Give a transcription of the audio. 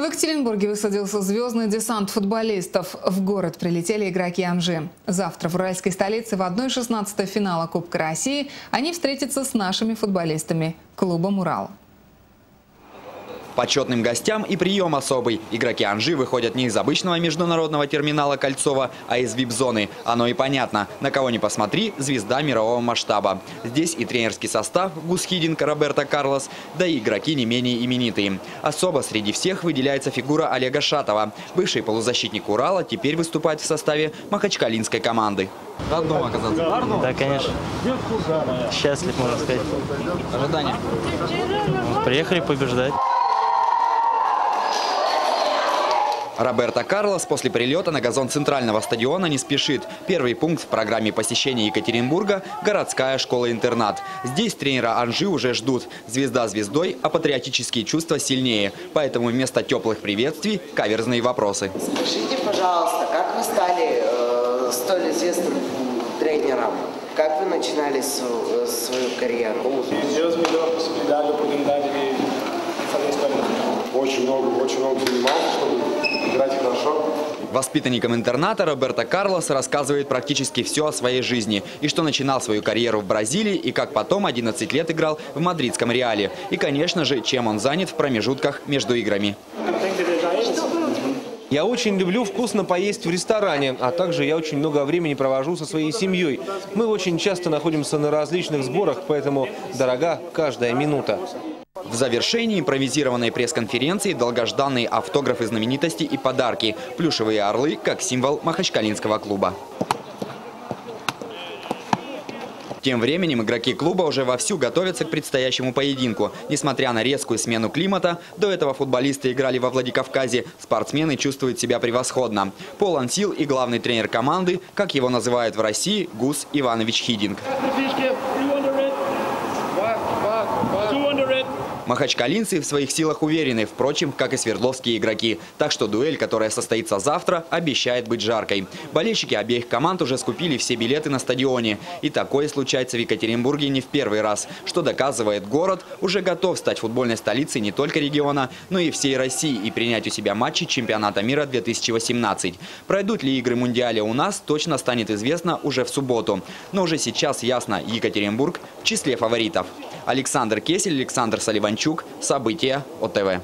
В Екатеринбурге высадился звездный десант футболистов. В город прилетели игроки Анжи. Завтра в уральской столице в 1-16 финала Кубка России они встретятся с нашими футболистами клубом «Урал». Почетным гостям и прием особый. Игроки Анжи выходят не из обычного международного терминала Кольцова, а из вип-зоны. Оно и понятно. На кого ни посмотри, звезда мирового масштаба. Здесь и тренерский состав Гус Хидинг, Роберто Карлос, да и игроки не менее именитые. Особо среди всех выделяется фигура Олега Шатова. Бывший полузащитник Урала теперь выступает в составе махачкалинской команды. Рад дома оказаться? Да, конечно. Счастлив, можно сказать. Ожидания? Приехали побеждать. Роберто Карлос после прилета на газон центрального стадиона не спешит. Первый пункт в программе посещения Екатеринбурга – городская школа-интернат. Здесь тренера Анжи уже ждут. Звезда звездой, а патриотические чувства сильнее. Поэтому вместо теплых приветствий – каверзные вопросы. Скажите, пожалуйста, как вы стали э, столь известным тренером? Как вы начинали свою, свою карьеру? Очень много, очень много занимался, чтобы. Воспитанником интерната Роберто Карлос рассказывает практически все о своей жизни. И что начинал свою карьеру в Бразилии, и как потом 11 лет играл в мадридском Реале. И, конечно же, чем он занят в промежутках между играми. Я очень люблю вкусно поесть в ресторане, а также я очень много времени провожу со своей семьей. Мы очень часто находимся на различных сборах, поэтому дорога каждая минута. В завершении импровизированной пресс-конференции долгожданные автографы знаменитостей и подарки. Плюшевые орлы как символ махачкалинского клуба. Тем временем игроки клуба уже вовсю готовятся к предстоящему поединку. Несмотря на резкую смену климата, до этого футболисты играли во Владикавказе, спортсмены чувствуют себя превосходно. Полон сил и главный тренер команды, как его называют в России, Гус Иванович Хидинг. Махачкалинцы в своих силах уверены, впрочем, как и свердловские игроки. Так что дуэль, которая состоится завтра, обещает быть жаркой. Болельщики обеих команд уже скупили все билеты на стадионе. И такое случается в Екатеринбурге не в первый раз, что доказывает город уже готов стать футбольной столицей не только региона, но и всей России и принять у себя матчи чемпионата мира 2018. Пройдут ли игры Мундиаля у нас, точно станет известно уже в субботу. Но уже сейчас ясно, Екатеринбург в числе фаворитов. Александр Кесель, Александр Соливанчук. События ОТВ.